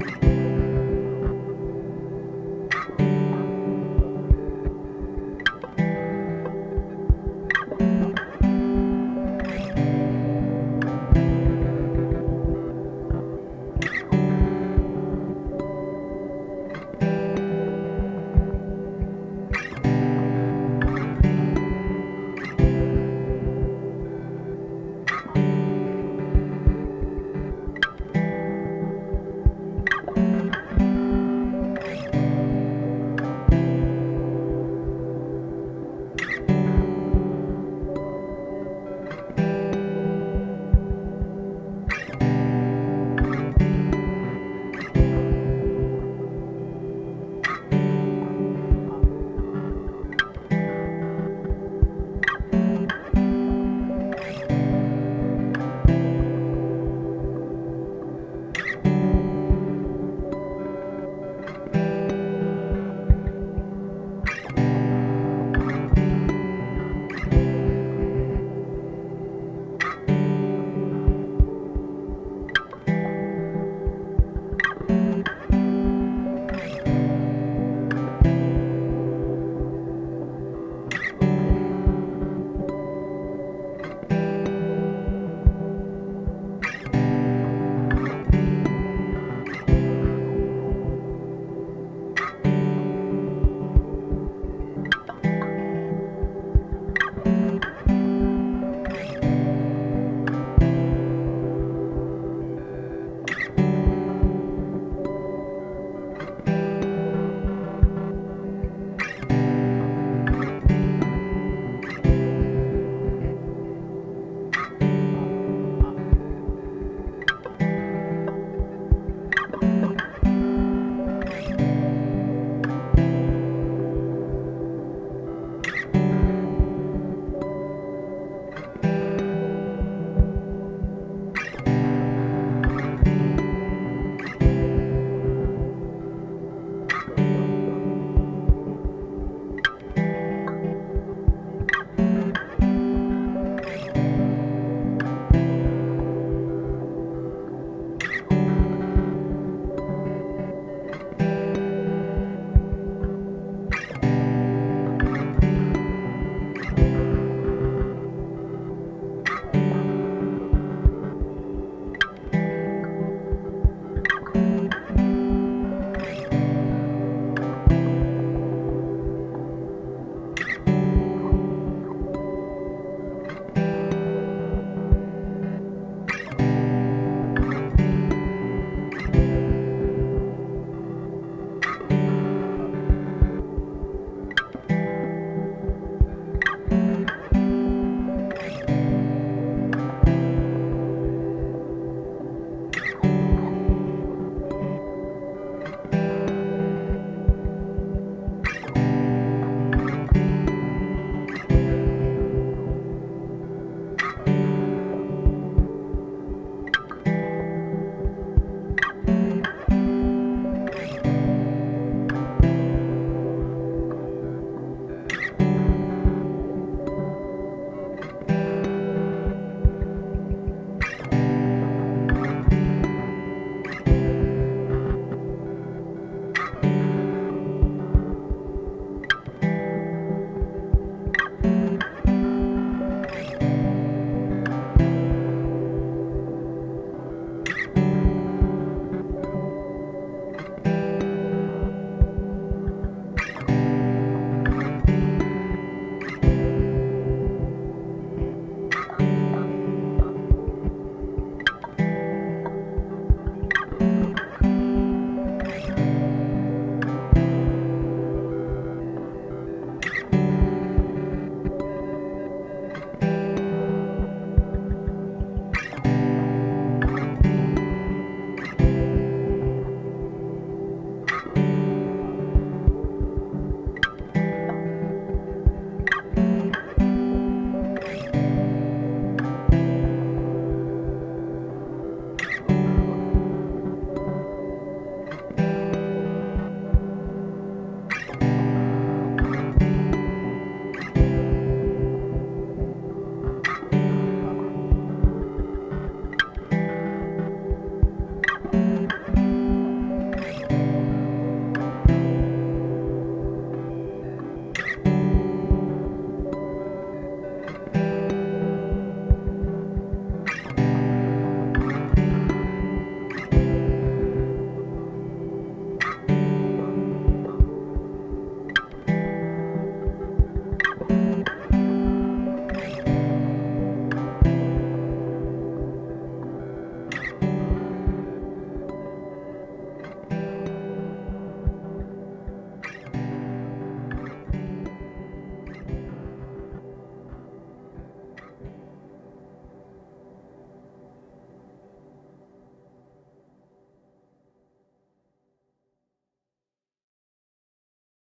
you